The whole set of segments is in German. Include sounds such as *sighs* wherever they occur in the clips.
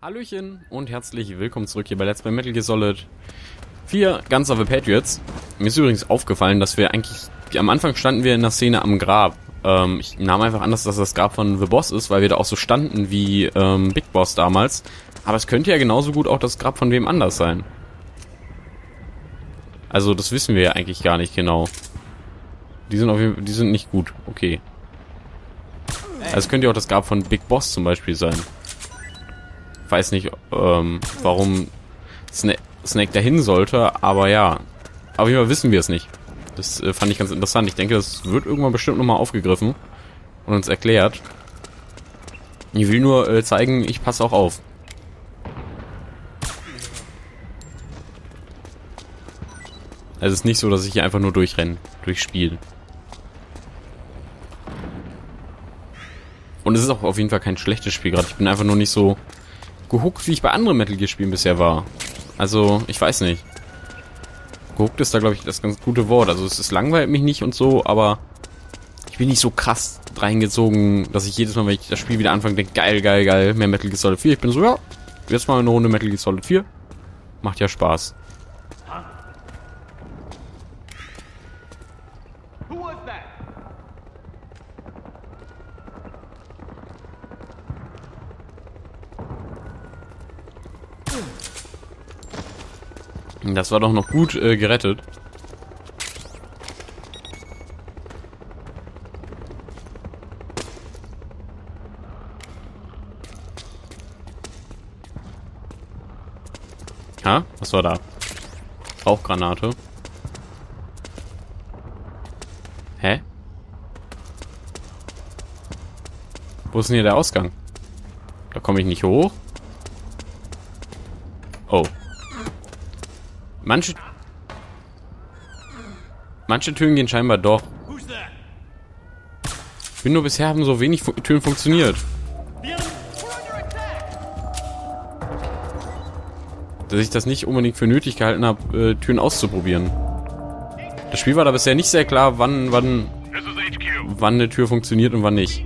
Hallöchen und herzlich willkommen zurück hier bei Let's Play Metal Gear Solid 4 Guns of the Patriots. Mir ist übrigens aufgefallen, dass wir eigentlich, am Anfang standen wir in der Szene am Grab. Ähm, ich nahm einfach an, dass das das Grab von The Boss ist, weil wir da auch so standen wie ähm, Big Boss damals. Aber es könnte ja genauso gut auch das Grab von wem anders sein. Also das wissen wir ja eigentlich gar nicht genau. Die sind auf jeden Fall, die sind nicht gut. Okay. Also es könnte ja auch das Grab von Big Boss zum Beispiel sein weiß nicht, ähm, warum Sna Snake dahin sollte, aber ja. Auf jeden Fall wissen wir es nicht. Das äh, fand ich ganz interessant. Ich denke, das wird irgendwann bestimmt nochmal aufgegriffen und uns erklärt. Ich will nur äh, zeigen, ich passe auch auf. Also es ist nicht so, dass ich hier einfach nur durchrenne, durchs Spiel. Und es ist auch auf jeden Fall kein schlechtes Spiel gerade. Ich bin einfach nur nicht so gehuckt, wie ich bei anderen Metal Gear Spielen bisher war. Also, ich weiß nicht. Gehuckt ist da, glaube ich, das ganz gute Wort. Also, es ist langweilt mich nicht und so, aber ich bin nicht so krass reingezogen, dass ich jedes Mal, wenn ich das Spiel wieder anfange, denke, geil, geil, geil, mehr Metal Gear Solid 4. Ich bin so, ja, jetzt mal eine Runde Metal Gear Solid 4. Macht ja Spaß. Das war doch noch gut äh, gerettet. Ha? Was war da? Rauchgranate. Hä? Wo ist denn hier der Ausgang? Da komme ich nicht hoch. Oh. Manche... Manche Türen gehen scheinbar doch. Ich bin nur bisher haben so wenig Fu Türen funktioniert. Dass ich das nicht unbedingt für nötig gehalten habe, äh, Türen auszuprobieren. Das Spiel war da bisher nicht sehr klar, wann, wann, wann eine Tür funktioniert und wann nicht.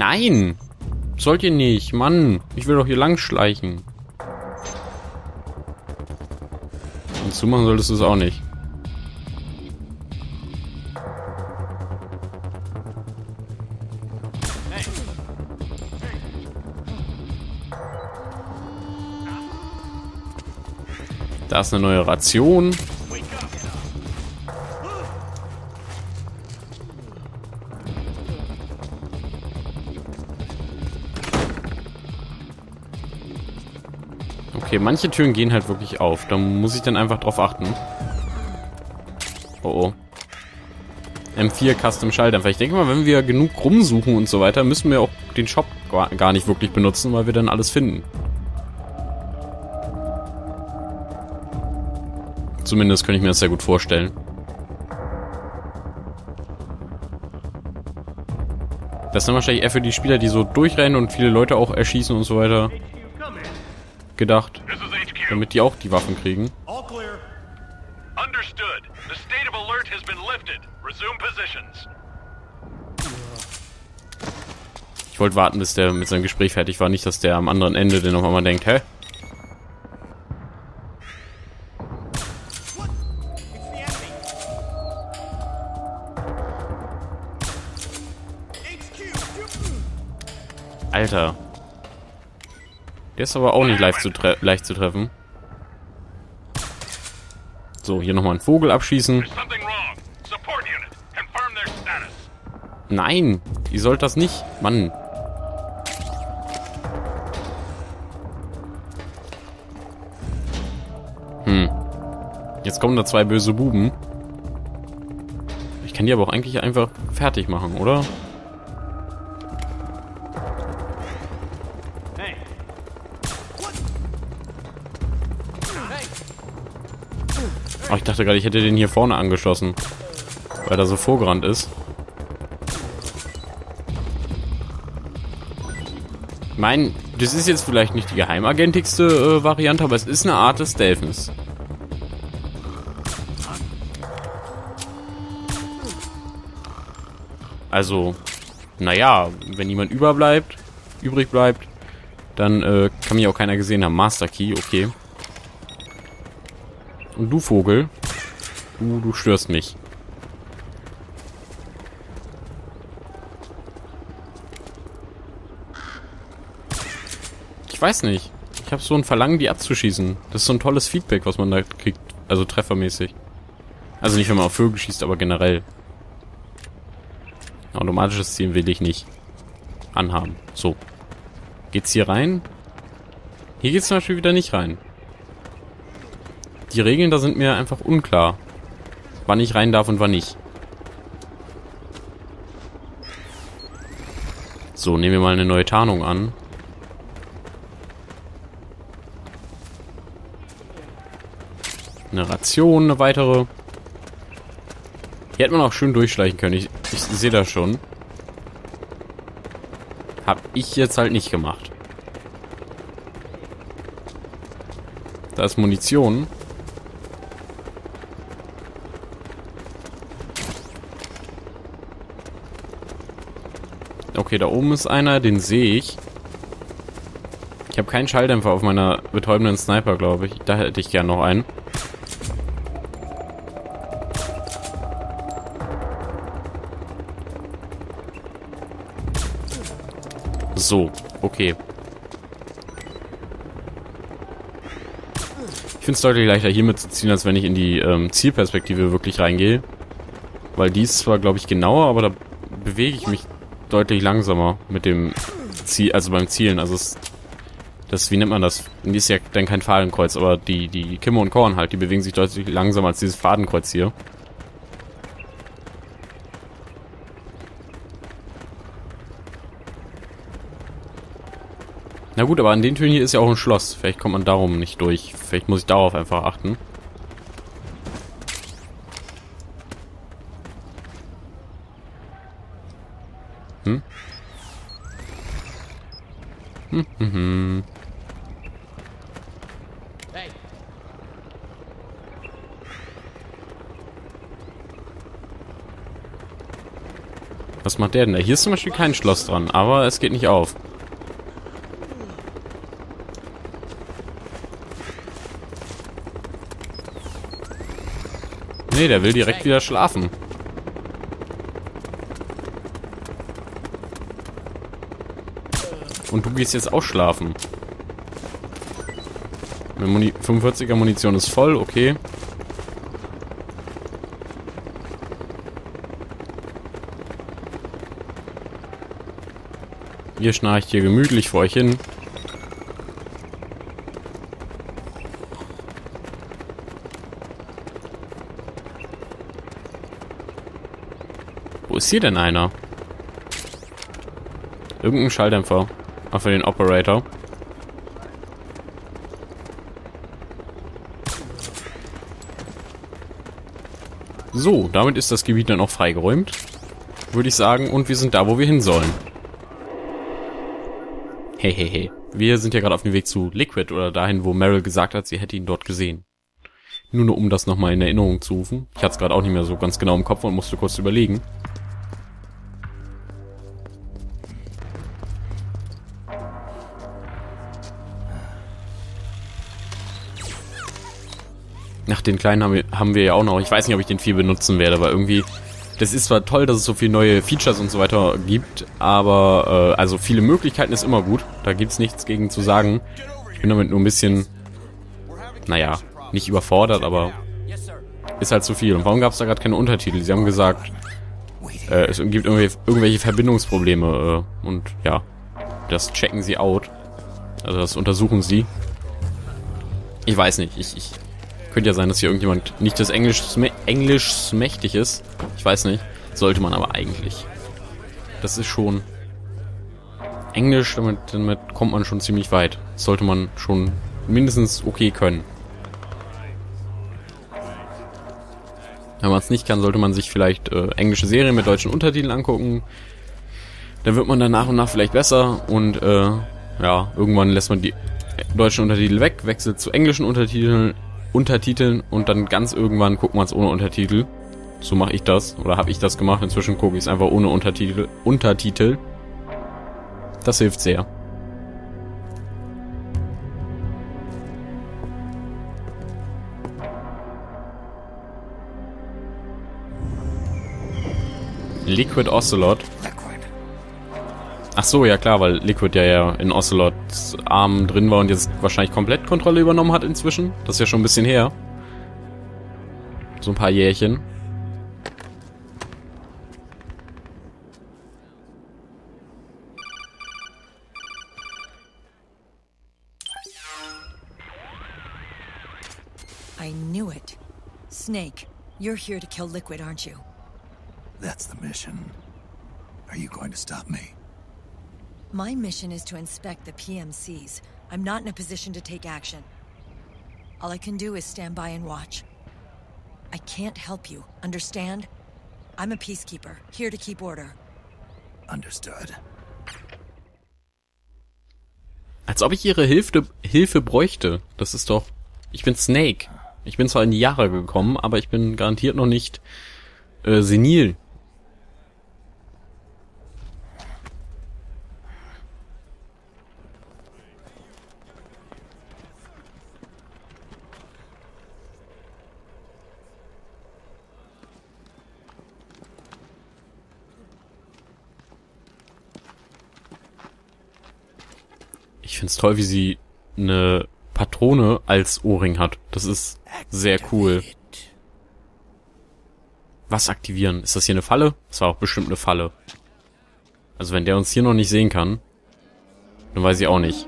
Nein! Sollt ihr nicht, Mann. Ich will doch hier lang schleichen. Und zumachen solltest du es auch nicht. Da ist eine neue Ration. Manche Türen gehen halt wirklich auf. Da muss ich dann einfach drauf achten. Oh oh. M4 Custom Schalldämpfer. Ich denke mal, wenn wir genug rumsuchen und so weiter, müssen wir auch den Shop gar nicht wirklich benutzen, weil wir dann alles finden. Zumindest könnte ich mir das sehr gut vorstellen. Das ist dann wahrscheinlich eher für die Spieler, die so durchrennen und viele Leute auch erschießen und so weiter gedacht, damit die auch die Waffen kriegen. Ich wollte warten, bis der mit seinem Gespräch fertig war, nicht, dass der am anderen Ende dann noch einmal denkt, hä? Alter. Der ist aber auch nicht leicht zu, leicht zu treffen. So, hier nochmal einen Vogel abschießen. Nein, ihr sollt das nicht. Mann. Hm. Jetzt kommen da zwei böse Buben. Ich kann die aber auch eigentlich einfach fertig machen, oder? Dachte gerade, ich hätte den hier vorne angeschossen. Weil er so vorgerannt ist. Ich meine, das ist jetzt vielleicht nicht die geheimagentigste äh, Variante, aber es ist eine Art des Stealthens. Also, naja, wenn jemand überbleibt, übrig bleibt, dann äh, kann mich auch keiner gesehen haben. Master Key, okay. Und du Vogel, du, du störst mich. Ich weiß nicht. Ich habe so ein Verlangen, die abzuschießen. Das ist so ein tolles Feedback, was man da kriegt. Also treffermäßig. Also nicht, wenn man auf Vögel schießt, aber generell. Automatisches Zielen will ich nicht anhaben. So. Geht's hier rein? Hier geht's zum Beispiel wieder nicht rein. Die Regeln da sind mir einfach unklar. Wann ich rein darf und wann nicht. So, nehmen wir mal eine neue Tarnung an. Eine Ration, eine weitere. Hier hätte man auch schön durchschleichen können. Ich, ich sehe das schon. Hab ich jetzt halt nicht gemacht. Da ist Munition. Okay, da oben ist einer, den sehe ich. Ich habe keinen Schalldämpfer auf meiner betäubenden Sniper, glaube ich. Da hätte ich gern noch einen. So, okay. Ich finde es deutlich leichter hier mitzuziehen, als wenn ich in die ähm, Zielperspektive wirklich reingehe. Weil die ist zwar, glaube ich, genauer, aber da bewege ich mich deutlich langsamer mit dem Ziel, also beim Zielen. Also es, das, wie nennt man das? Ist ja dann kein Fahnenkreuz, aber die, die Kimme und Korn halt, die bewegen sich deutlich langsamer als dieses Fadenkreuz hier. Na gut, aber an den Türen hier ist ja auch ein Schloss. Vielleicht kommt man darum nicht durch. Vielleicht muss ich darauf einfach achten. Macht der denn da? Hier ist zum Beispiel kein Schloss dran, aber es geht nicht auf. Nee, der will direkt wieder schlafen. Und du gehst jetzt auch schlafen. 45er Munition ist voll, okay. Ihr schnarcht hier gemütlich vor euch hin. ist hier denn einer? Irgendein Schalldämpfer. Auch für den Operator. So, damit ist das Gebiet dann auch freigeräumt. Würde ich sagen. Und wir sind da, wo wir hin sollen. Hey, hey, hey. Wir sind ja gerade auf dem Weg zu Liquid oder dahin, wo Meryl gesagt hat, sie hätte ihn dort gesehen. Nur nur um das nochmal in Erinnerung zu rufen. Ich hatte es gerade auch nicht mehr so ganz genau im Kopf und musste kurz überlegen. Ach, den kleinen haben wir, haben wir ja auch noch. Ich weiß nicht, ob ich den viel benutzen werde, aber irgendwie... Das ist zwar toll, dass es so viele neue Features und so weiter gibt, aber äh, also viele Möglichkeiten ist immer gut. Da gibt's nichts gegen zu sagen. Ich bin damit nur ein bisschen, naja, nicht überfordert, aber ist halt zu viel. Und warum gab es da gerade keine Untertitel? Sie haben gesagt, äh, es gibt irgendwelche, irgendwelche Verbindungsprobleme äh, und ja, das checken sie out. Also das untersuchen sie. Ich weiß nicht, ich, ich könnte ja sein, dass hier irgendjemand nicht das Englisch, Englisch mächtig ist. Ich weiß nicht. Sollte man aber eigentlich. Das ist schon... Englisch, damit, damit kommt man schon ziemlich weit. Das sollte man schon mindestens okay können. Wenn man es nicht kann, sollte man sich vielleicht äh, englische Serien mit deutschen Untertiteln angucken. Dann wird man dann nach und nach vielleicht besser und äh, ja, irgendwann lässt man die deutschen Untertitel weg, wechselt zu englischen Untertiteln Untertiteln und dann ganz irgendwann guckt man es ohne Untertitel. So mache ich das. Oder habe ich das gemacht. Inzwischen gucke ich es einfach ohne Untertitel. Untertitel. Das hilft sehr. Liquid Ocelot. Ach so, ja klar, weil Liquid ja, ja in Ocelots Arm drin war und jetzt wahrscheinlich komplett Kontrolle übernommen hat inzwischen. Das ist ja schon ein bisschen her. So ein paar Jährchen. I knew it. Snake, you're here to kill Liquid, aren't you? That's the mission. Are you going to stop me? My mission is to inspect the PMCs. I'm not in a position to take action. All I can do is stand by and watch. I can't help you, understand? I'm a peacekeeper, here to keep order. Understood. Als ob ich ihre Hilfe, Hilfe bräuchte. Das ist doch... Ich bin Snake. Ich bin zwar in die Jahre gekommen, aber ich bin garantiert noch nicht äh, senil. Toll, wie sie eine Patrone als Ohrring hat. Das ist sehr cool. Was aktivieren? Ist das hier eine Falle? Das war auch bestimmt eine Falle. Also wenn der uns hier noch nicht sehen kann, dann weiß ich auch nicht.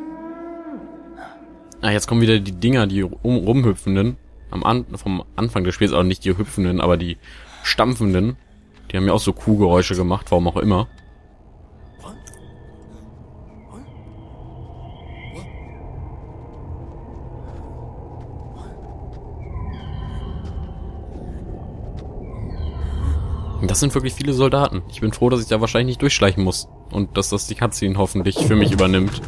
Ah, jetzt kommen wieder die Dinger, die rum, rumhüpfenden. Am An vom Anfang des Spiels auch nicht die hüpfenden, aber die stampfenden. Die haben ja auch so Kuhgeräusche gemacht, warum auch immer. Das sind wirklich viele Soldaten. Ich bin froh, dass ich da wahrscheinlich nicht durchschleichen muss. Und dass das die Cutscene hoffentlich für mich übernimmt.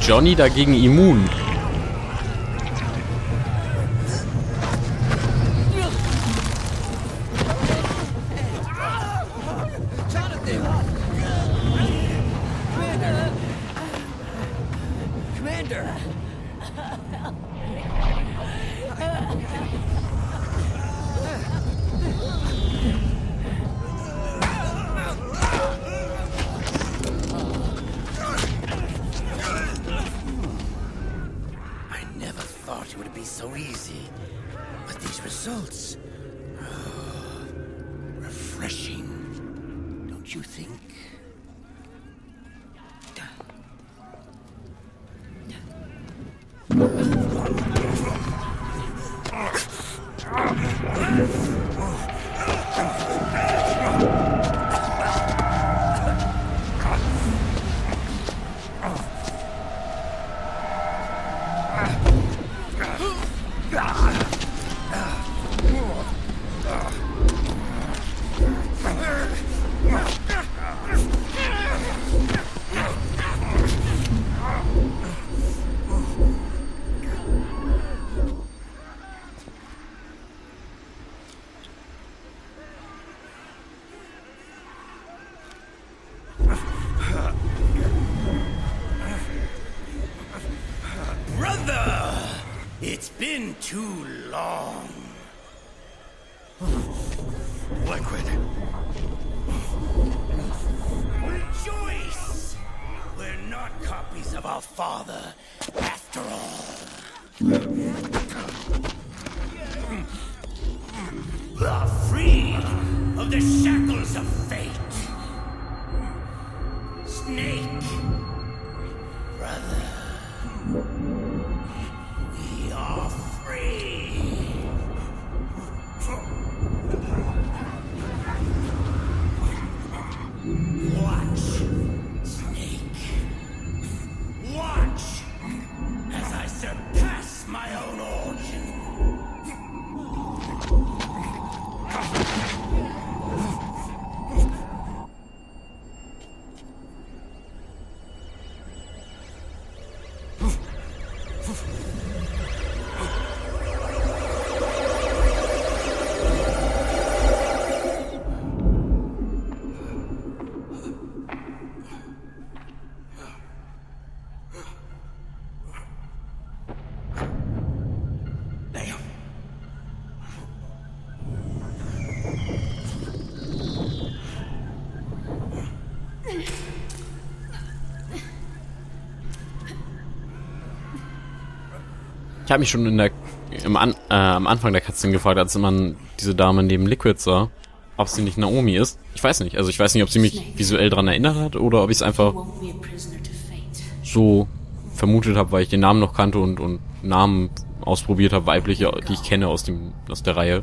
Johnny dagegen immun? It's been too long. Liquid. Rejoice! We're not copies of our father, after all. We are free of the shackles of fate. Habe mich schon in der, im An, äh, am Anfang der Cutscene gefragt, als man diese Dame neben Liquid sah, ob sie nicht Naomi ist. Ich weiß nicht. Also ich weiß nicht, ob sie mich visuell dran erinnert hat oder ob ich es einfach so vermutet habe, weil ich den Namen noch kannte und, und Namen ausprobiert habe, weibliche, die ich kenne aus dem aus der Reihe.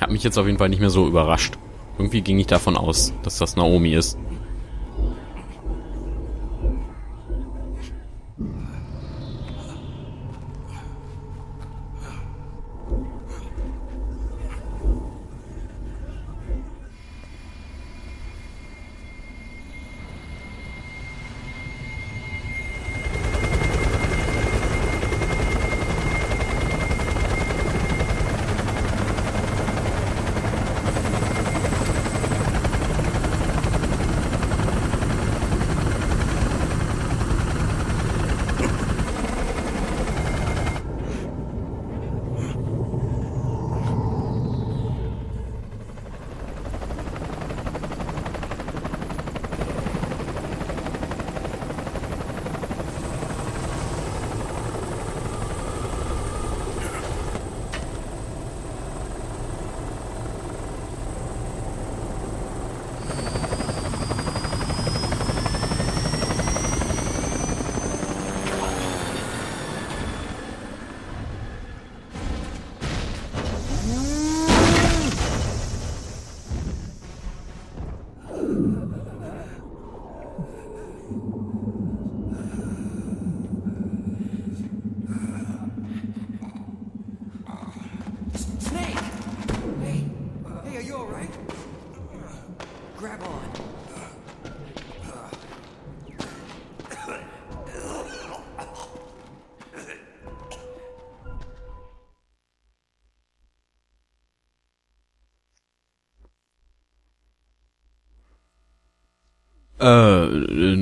Hat mich jetzt auf jeden Fall nicht mehr so überrascht. Irgendwie ging ich davon aus, dass das Naomi ist.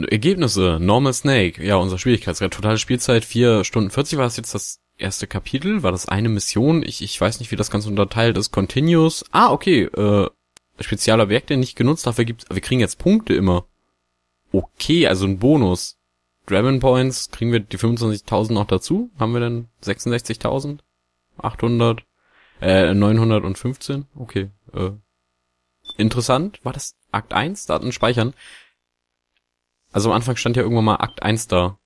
Ergebnisse. Normal Snake. Ja, unser Schwierigkeitsgrad. Totale Spielzeit 4 Stunden 40 war das jetzt das erste Kapitel. War das eine Mission? Ich, ich weiß nicht, wie das Ganze unterteilt ist. Continuous. Ah, okay. Äh, Spezialobjekte nicht genutzt. Dafür gibt's, wir kriegen jetzt Punkte immer. Okay, also ein Bonus. Dragon Points, kriegen wir die 25.000 noch dazu? Haben wir dann 66.000? 800? Äh, 915? Okay, äh. Interessant. War das Akt 1? Daten speichern. Also am Anfang stand ja irgendwann mal Akt 1 da.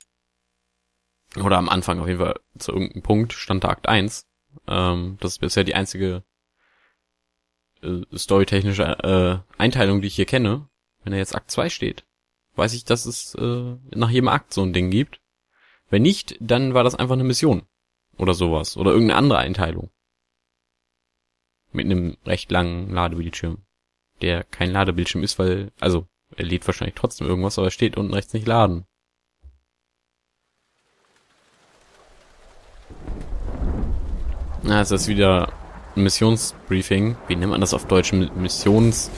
Oder am Anfang auf jeden Fall zu irgendeinem Punkt stand da Akt 1. Ähm, das ist bisher die einzige äh, storytechnische äh, Einteilung, die ich hier kenne. Wenn da jetzt Akt 2 steht, weiß ich, dass es äh, nach jedem Akt so ein Ding gibt. Wenn nicht, dann war das einfach eine Mission. Oder sowas. Oder irgendeine andere Einteilung. Mit einem recht langen Ladebildschirm. Der kein Ladebildschirm ist, weil, also, er lädt wahrscheinlich trotzdem irgendwas, aber er steht unten rechts nicht laden. Na, es ist wieder ein Missionsbriefing. Wie nennt man das auf Deutsch? Missions...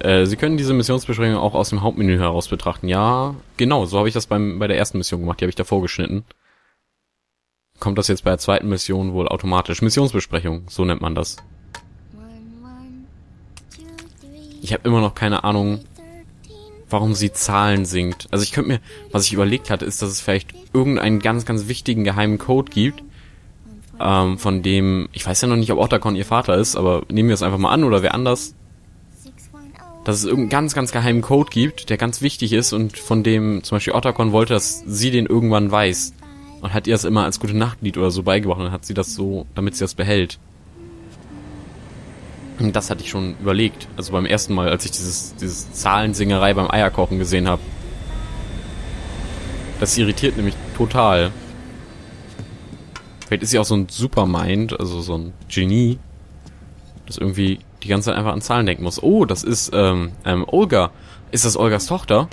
Äh, Sie können diese Missionsbesprechung auch aus dem Hauptmenü heraus betrachten. Ja, genau, so habe ich das beim, bei der ersten Mission gemacht. Die habe ich davor geschnitten. Kommt das jetzt bei der zweiten Mission wohl automatisch? Missionsbesprechung, so nennt man das. Ich habe immer noch keine Ahnung, warum sie Zahlen singt. Also ich könnte mir, was ich überlegt hatte, ist, dass es vielleicht irgendeinen ganz, ganz wichtigen geheimen Code gibt, ähm, von dem, ich weiß ja noch nicht, ob Otacon ihr Vater ist, aber nehmen wir es einfach mal an oder wer anders. dass es irgendeinen ganz, ganz geheimen Code gibt, der ganz wichtig ist und von dem zum Beispiel Otacon wollte, dass sie den irgendwann weiß. Und hat ihr das immer als gute Nachtlied oder so beigebracht und hat sie das so, damit sie das behält. Das hatte ich schon überlegt. Also beim ersten Mal, als ich dieses, dieses Zahlensingerei beim Eierkochen gesehen habe. Das irritiert nämlich total. Vielleicht ist sie auch so ein Supermind, also so ein Genie, das irgendwie die ganze Zeit einfach an Zahlen denken muss. Oh, das ist ähm, ähm, Olga. Ist das Olgas Tochter?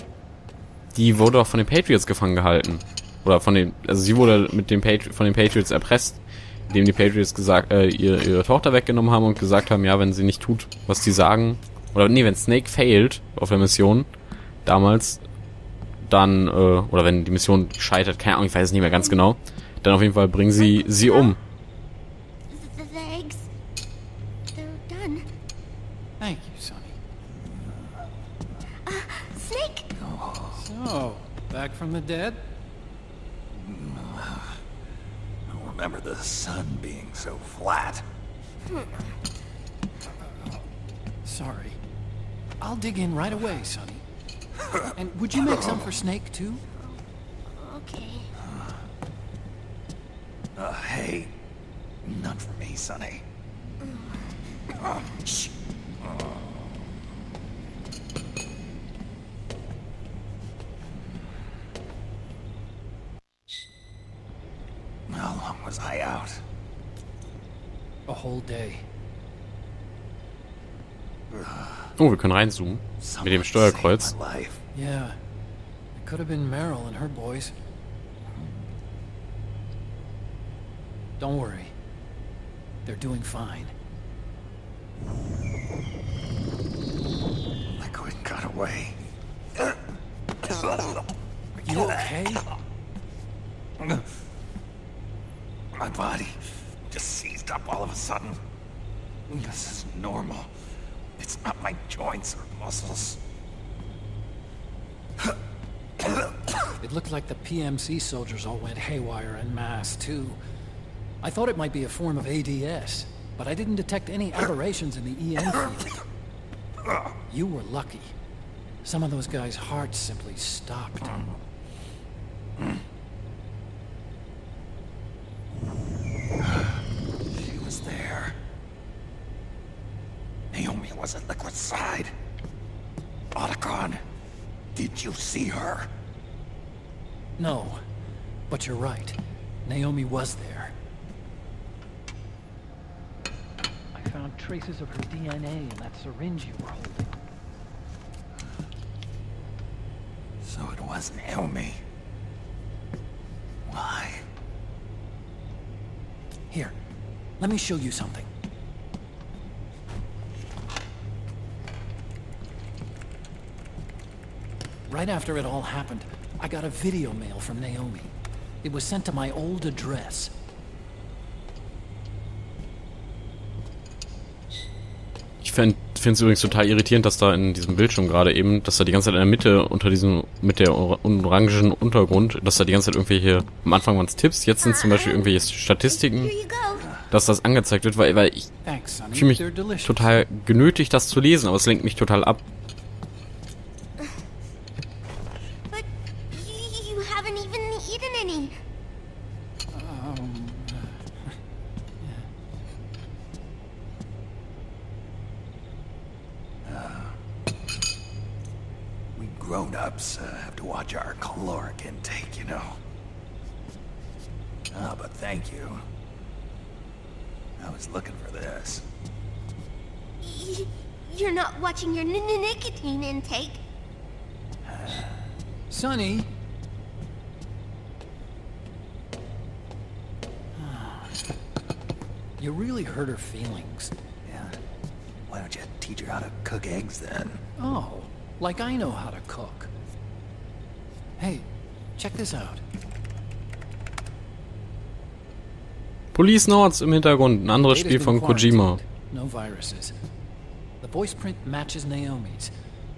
Die wurde doch von den Patriots gefangen gehalten. Oder von den, also sie wurde mit dem Patri von den Patriots erpresst, indem die Patriots gesagt, äh, ihre, ihre Tochter weggenommen haben und gesagt haben, ja, wenn sie nicht tut, was die sagen, oder nee, wenn Snake failt auf der Mission, damals, dann, äh, oder wenn die Mission scheitert, keine Ahnung, ich weiß es nicht mehr ganz genau, dann auf jeden Fall bringen sie sie um. So, back from the dead? Remember the sun being so flat. Sorry. I'll dig in right away, Sonny. And would you make some for Snake, too? Okay. Uh, hey, none for me, Sonny. Oh, shh. How long was I out? A whole day. Oh, wir können reinzoomen. Mit dem Someone Steuerkreuz. saved. Yeah. It could have been Meryl and her boys. Don't worry. They're doing fine. Liquid got away. Are you okay? My body just seized up all of a sudden. This is normal. It's not my joints or muscles. It looked like the PMC soldiers all went haywire en masse, too. I thought it might be a form of ADS, but I didn't detect any aberrations in the EM field. You were lucky. Some of those guys' hearts simply stopped. Traces of her DNA in that syringe you were holding. So it wasn't Naomi. Why? Here, let me show you something. Right after it all happened, I got a video mail from Naomi. It was sent to my old address. Ich finde es übrigens total irritierend, dass da in diesem Bildschirm gerade eben, dass da die ganze Zeit in der Mitte unter diesem, mit der or orangen Untergrund, dass da die ganze Zeit irgendwelche, am Anfang waren es Tipps, jetzt sind es zum Beispiel irgendwelche Statistiken, dass das angezeigt wird, weil, weil ich fühle mich total genötigt, das zu lesen, aber es lenkt mich total ab. But you haven't even eaten any. Grown-ups uh, have to watch our caloric intake, you know. Ah, but thank you. I was looking for this. Y- *laughs* You're not watching your n- n- nicotine intake. *sighs* Sonny! *sighs* You really hurt her feelings. Yeah. Why don't you teach her how to cook eggs then? Oh, like I know how to cook. Hey, check this out. Police Notes im Hintergrund, ein anderes Spiel been von Kojima. No viruses. The voice print matches Naomi's,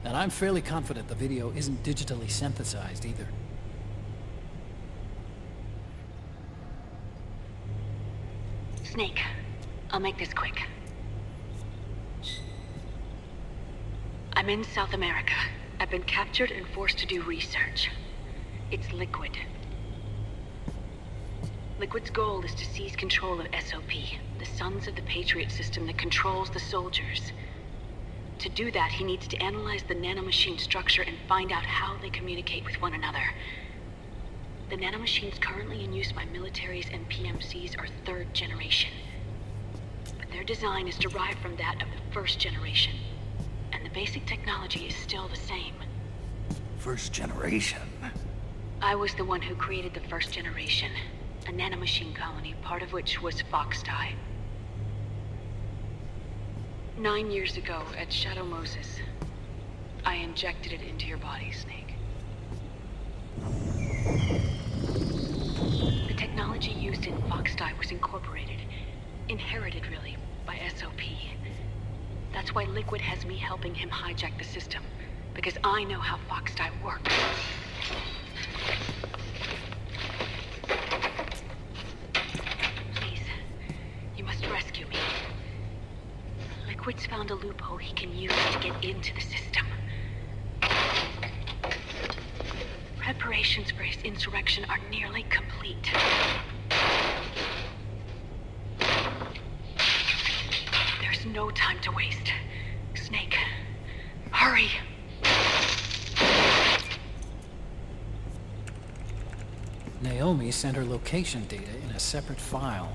and I'm fairly confident the video isn't digitally synthesized either. Snake, I'll make this quick. I'm in South America. I've been captured and forced to do research. It's Liquid. Liquid's goal is to seize control of SOP, the Sons of the Patriot system that controls the soldiers. To do that, he needs to analyze the nanomachine structure and find out how they communicate with one another. The nanomachines currently in use by militaries and PMCs are third generation. But their design is derived from that of the first generation. And the basic technology is still the same. First generation. I was the one who created the first generation, a nanomachine colony, part of which was Foxdie. Nine years ago, at Shadow Moses, I injected it into your body, Snake. The technology used in Foxdie was incorporated, inherited really, by SOP. That's why Liquid has me helping him hijack the system, because I know how Foxdie works. Found a loophole he can use to get into the system. Preparations for his insurrection are nearly complete. There's no time to waste. Snake, hurry! Naomi sent her location data in a separate file.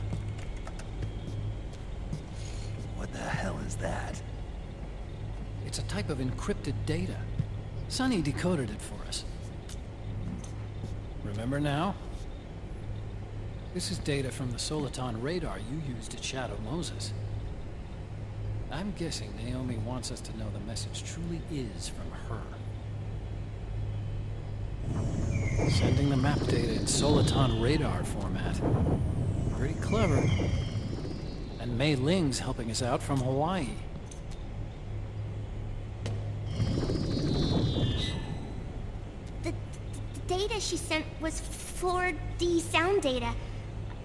Type of encrypted data. Sonny decoded it for us. Remember now? This is data from the Soliton radar you used at Shadow Moses. I'm guessing Naomi wants us to know the message truly is from her. Sending the map data in Soliton radar format. Pretty clever. And Mei Ling's helping us out from Hawaii. The, the data she sent was 4D sound data.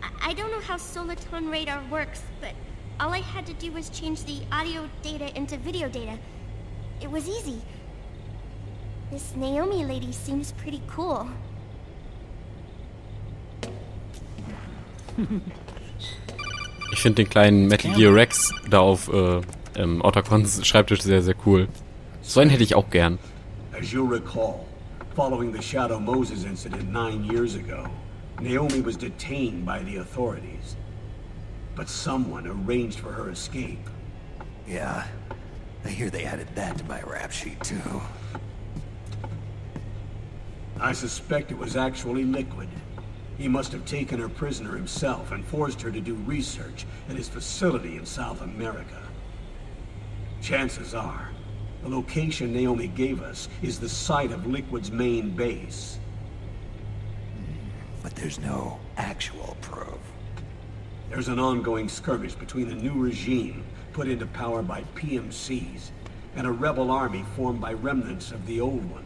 I, I don't know how Soliton radar works, but all I had to do was change the audio data into video data. It was easy. This Naomi lady seems pretty cool. *laughs* Ich finde den kleinen Metal Gear Rex da auf äh, ähm, Otacons Schreibtisch sehr, sehr cool. So einen hätte ich auch gern. As you'll recall, following the Shadow Moses incident nine years ago, Naomi was detained by the authorities. But someone arranged for her escape. Yeah. I hear they added that to my rap sheet, too. I suspect it was actually Liquid. He must have taken her prisoner himself and forced her to do research at his facility in South America. Chances are, the location Naomi gave us is the site of Liquid's main base. But there's no actual proof. There's an ongoing skirmish between a new regime put into power by PMCs and a rebel army formed by remnants of the old one.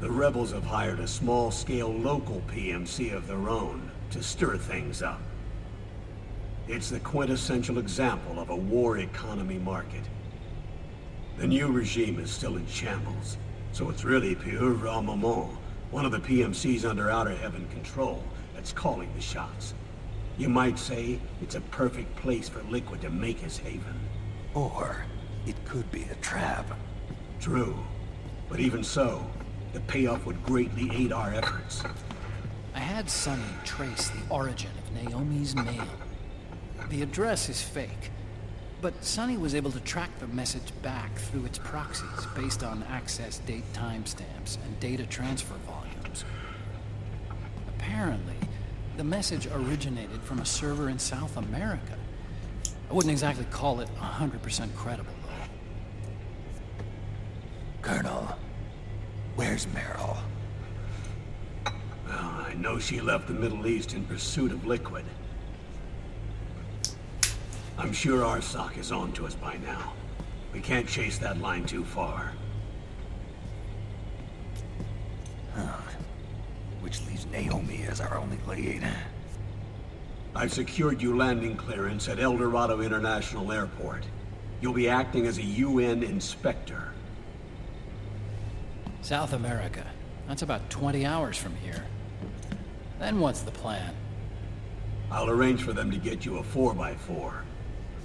The rebels have hired a small-scale local PMC of their own to stir things up. It's the quintessential example of a war economy market. The new regime is still in shambles, so it's really Pure Moment, one of the PMCs under Outer Heaven control, that's calling the shots. You might say it's a perfect place for Liquid to make his haven. Or it could be a trap. True. But even so, the payoff would greatly aid our efforts. I had Sonny trace the origin of Naomi's mail. The address is fake, but Sonny was able to track the message back through its proxies based on access date timestamps and data transfer volumes. Apparently, the message originated from a server in South America. I wouldn't exactly call it 100% credible, though. Colonel, where's Meryl? Well, I know she left the Middle East in pursuit of Liquid. I'm sure Arsak is on to us by now. We can't chase that line too far. *sighs* Which leaves Naomi as our only lead. I've secured you landing clearance at El Dorado International Airport. You'll be acting as a UN inspector. South America. That's about 20 hours from here. Then what's the plan? I'll arrange for them to get you a 4x4.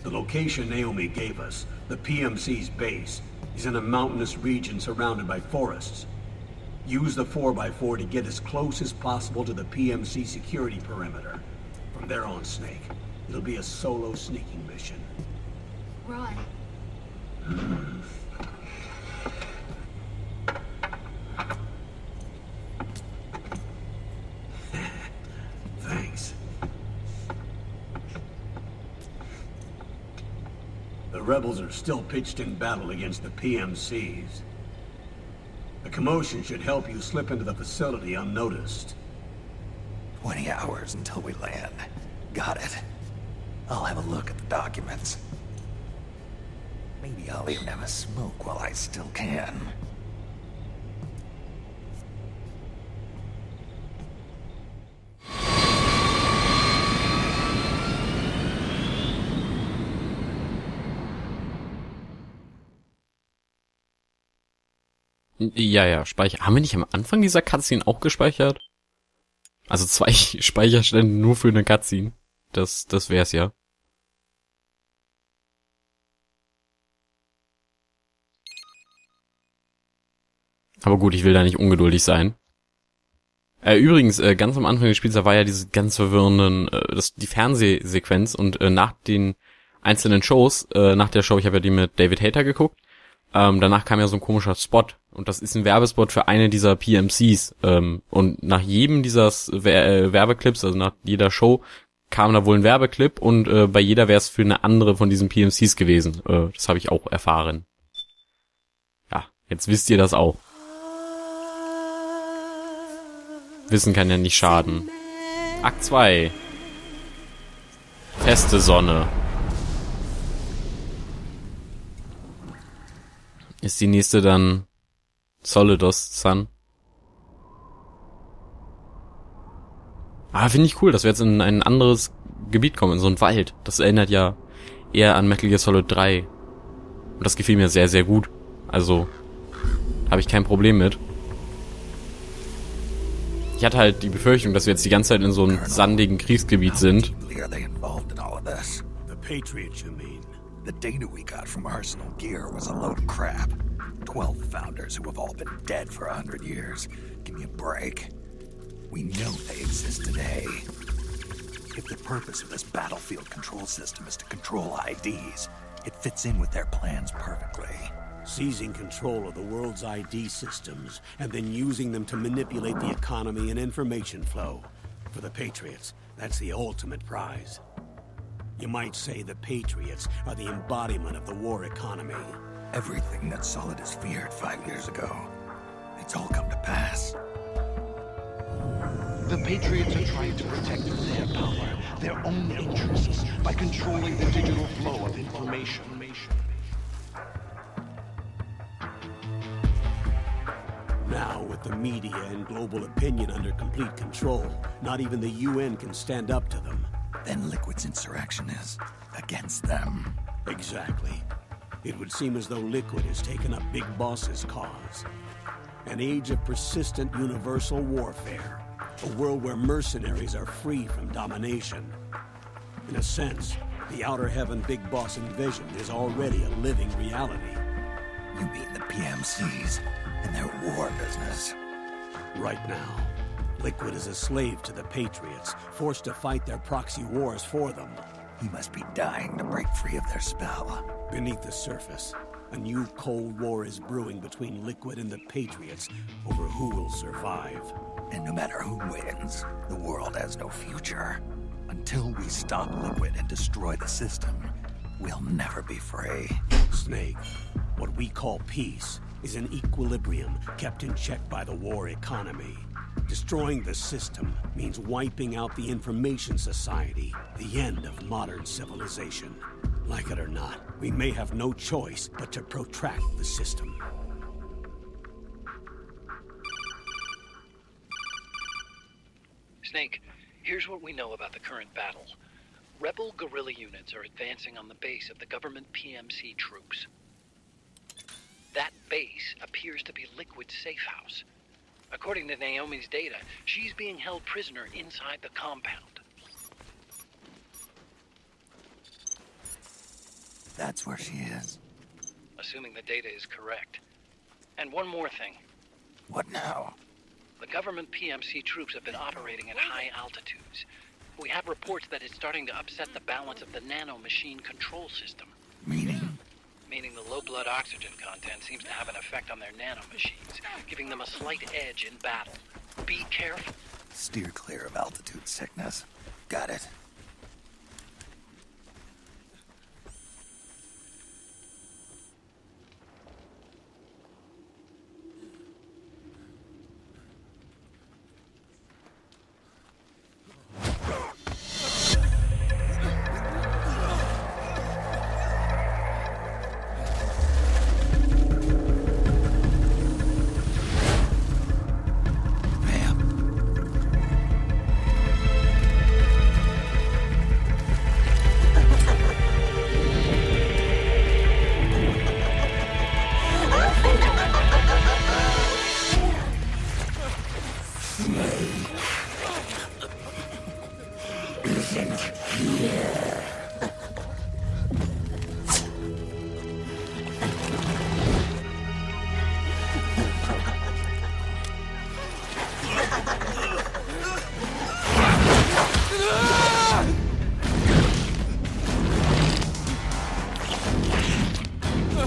The location Naomi gave us, the PMC's base, is in a mountainous region surrounded by forests. Use the 4x4 to get as close as possible to the PMC security perimeter. From there on, Snake, it'll be a solo sneaking mission. Run. Hmm. Thanks. The rebels are still pitched in battle against the PMCs. The commotion should help you slip into the facility unnoticed. 20 hours until we land. Got it. I'll have a look at the documents. Maybe I'll even have a smoke while I still can. Ja, ja, Speicher. Haben wir nicht am Anfang dieser Cutscene auch gespeichert? Also zwei *laughs* Speicherstände nur für eine Cutscene. Das, das wär's ja. Aber gut, ich will da nicht ungeduldig sein. Äh, übrigens, äh, ganz am Anfang des Spiels, da war ja diese ganz verwirrenden, äh, das, die Fernsehsequenz und äh, nach den einzelnen Shows, äh, nach der Show, ich habe ja die mit David Hater geguckt, ähm, danach kam ja so ein komischer Spot und das ist ein Werbespot für eine dieser PMCs ähm, und nach jedem dieser äh, Werbeclips, also nach jeder Show, kam da wohl ein Werbeclip und äh, bei jeder wäre es für eine andere von diesen PMCs gewesen. Äh, das habe ich auch erfahren. Ja, jetzt wisst ihr das auch. Wissen kann ja nicht schaden. Akt 2. Feste Sonne. Ist die nächste dann Solidos Sun? Ah, finde ich cool, dass wir jetzt in ein anderes Gebiet kommen, in so ein Wald. Das erinnert ja eher an Metal Gear Solid 3. Und das gefiel mir sehr, sehr gut. Also, habe ich kein Problem mit. Ich hatte halt die Befürchtung, dass wir jetzt die ganze Zeit in so einem sandigen Kriegsgebiet sind. The Patriots, you mean? The data we got from Arsenal Gear was a load of crap. Twelve founders who have all been dead for a hundred years. Give me a break. We know they exist today. If the purpose of this battlefield control system is to control IDs, it fits in with their plans perfectly. Seizing control of the world's ID systems and then using them to manipulate the economy and information flow. For the Patriots, that's the ultimate prize. You might say the Patriots are the embodiment of the war economy. Everything that Solidus feared five years ago, it's all come to pass. The Patriots are trying to protect their power, their own interests, by controlling the digital flow of information. Now, with the media and global opinion under complete control, not even the UN can stand up to them. Then Liquid's insurrection is against them. Exactly. It would seem as though Liquid has taken up Big Boss's cause. An age of persistent universal warfare. A world where mercenaries are free from domination. In a sense, the Outer Heaven Big Boss envisioned is already a living reality. You mean the PMCs and their war business? Right now, Liquid is a slave to the Patriots, forced to fight their proxy wars for them. He must be dying to break free of their spell. Beneath the surface, a new Cold War is brewing between Liquid and the Patriots over who will survive. And no matter who wins, the world has no future. Until we stop Liquid and destroy the system, we'll never be free. Snake, what we call peace is an equilibrium kept in check by the war economy. Destroying the system means wiping out the information society, the end of modern civilization. Like it or not, we may have no choice but to protract the system. Snake, here's what we know about the current battle. Rebel guerrilla units are advancing on the base of the government PMC troops. That base appears to be Liquid's safe house. According to Naomi's data, she's being held prisoner inside the compound. That's where she is. Assuming the data is correct. And one more thing. What now? The government PMC troops have been operating at high altitudes. We have reports that it's starting to upset the balance of the nano machine control system. Meaning? Meaning the low blood oxygen content seems to have an effect on their nano machines, giving them a slight edge in battle. Be careful. Steer clear of altitude sickness. Got it.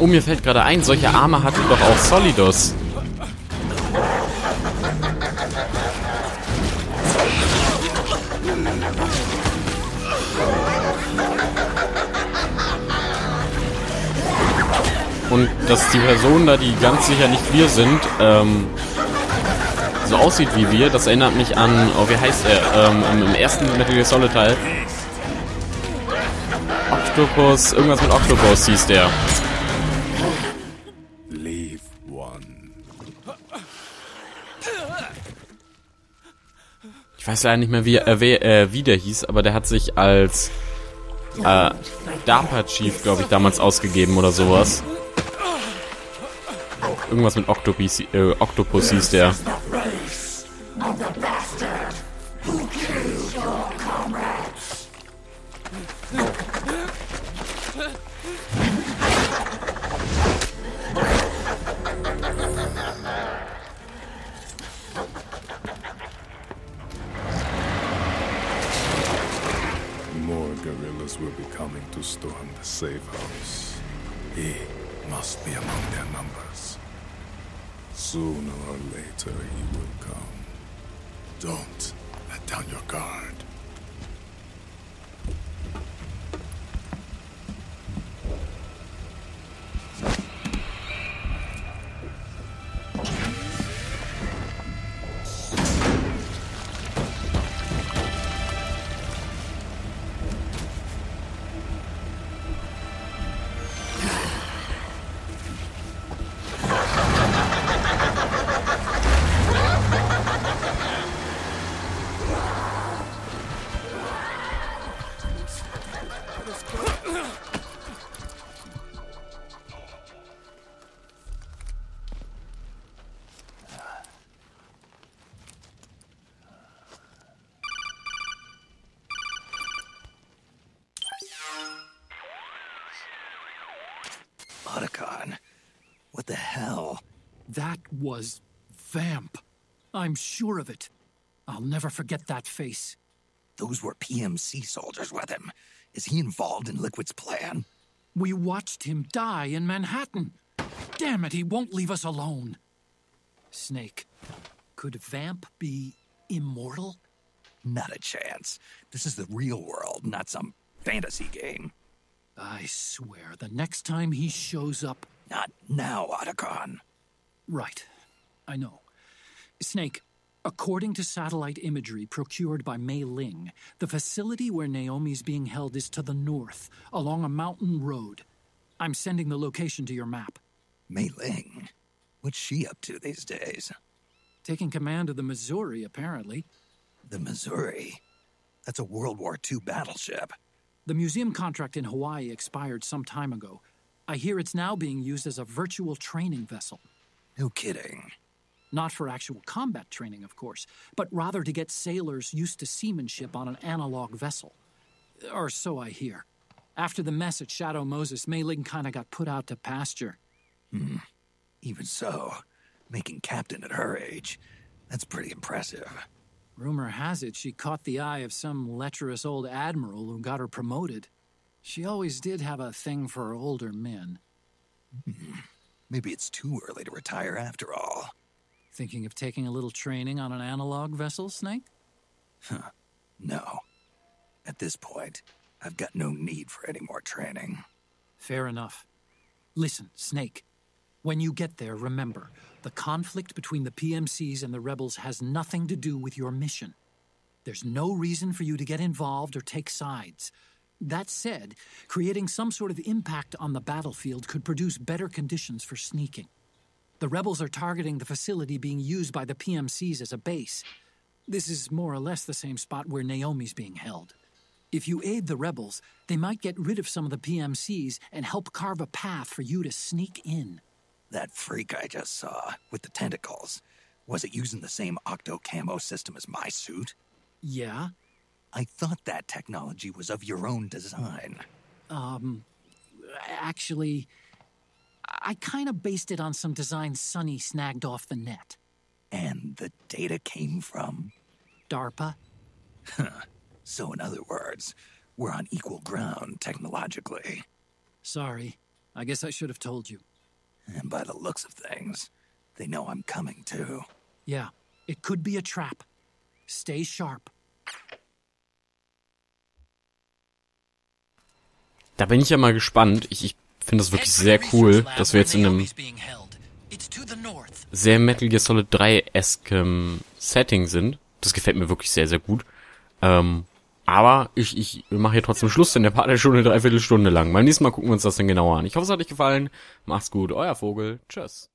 Oh, mir fällt gerade ein, solche Arme hatte doch auch Solidus. Und dass die Person da, die ganz sicher nicht wir sind, ähm, so aussieht wie wir, das erinnert mich an, oh, wie heißt er, ähm, im, im ersten Metal Gear Solid Teil. Octopus, irgendwas mit Octopus hieß der. Ich weiß leider nicht mehr, wie, äh, wer, äh, wie der hieß, aber der hat sich als äh, DARPA Chief, glaube ich, damals ausgegeben oder sowas. Irgendwas mit Octopus, äh, Octopus hieß der. To the safe house. He must be among their numbers. Sooner or later, he will come. Don't let down your guard. Was Vamp. I'm sure of it. I'll never forget that face. Those were PMC soldiers with him. Is he involved in Liquid's plan? We watched him die in Manhattan. Damn it, he won't leave us alone. Snake, could Vamp be immortal? Not a chance. This is the real world, not some fantasy game. I swear, the next time he shows up. Not now, Otacon. Right. I know. Snake, according to satellite imagery procured by Mei Ling, the facility where Naomi's being held is to the north, along a mountain road. I'm sending the location to your map. Mei Ling? What's she up to these days? Taking command of the Missouri, apparently. The Missouri? That's a World War II battleship. The museum contract in Hawaii expired some time ago. I hear it's now being used as a virtual training vessel. No kidding. Not for actual combat training, of course, but rather to get sailors used to seamanship on an analog vessel. Or so I hear. After the mess at Shadow Moses, Mei Ling kinda got put out to pasture. Hmm. Even so, making captain at her age, that's pretty impressive. Rumor has it she caught the eye of some lecherous old admiral who got her promoted. She always did have a thing for older men. Hmm. Maybe it's too early to retire after all. Thinking of taking a little training on an analog vessel, Snake? Huh. No. At this point, I've got no need for any more training. Fair enough. Listen, Snake. When you get there, remember the conflict between the PMCs and the rebels has nothing to do with your mission. There's no reason for you to get involved or take sides. That said, creating some sort of impact on the battlefield could produce better conditions for sneaking. The rebels are targeting the facility being used by the PMCs as a base. This is more or less the same spot where Naomi's being held. If you aid the rebels, they might get rid of some of the PMCs and help carve a path for you to sneak in. That freak I just saw, with the tentacles, was it using the same octo camo system as my suit? Yeah? I thought that technology was of your own design. Um, actually, I kind of based it on some design Sonny snagged off the net. And the data came from? DARPA. so, in other words, we're on equal ground technologically. Sorry. I guess I should have told you. And by the looks of things, they know I'm coming too. Yeah, it could be a trap. Stay sharp. Da bin ich ja mal gespannt. Ich, ich finde das wirklich sehr cool, dass wir jetzt in einem sehr Metal Gear Solid 3-eskem Setting sind. Das gefällt mir wirklich sehr, sehr gut. Ähm, aber ich, ich mache hier trotzdem Schluss, denn der Part ist schon eine Dreiviertelstunde lang. Beim nächsten Mal gucken wir uns das dann genauer an. Ich hoffe, es hat euch gefallen. Macht's gut, euer Vogel. Tschüss.